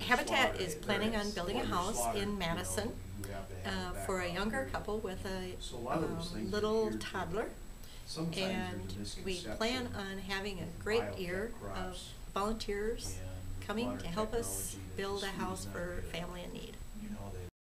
Habitat is planning on building a house in Madison, you have uh, for a younger couple with a, So a lot of those um, little toddler. Sometimes And we plan on having a great year of volunteers coming to help us build a house for family in need.